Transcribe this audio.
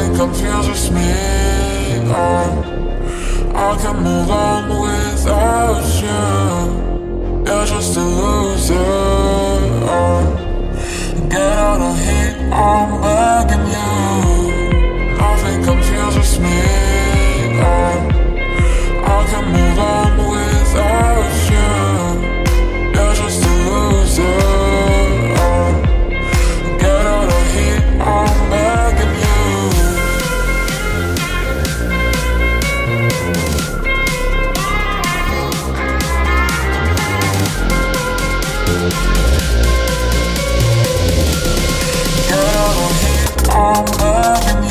Nothing confuses me. Oh, I can move on without you. You're just a loser. Oh, get out of here, I'm begging you. Nothing confuses me. I'm loving you.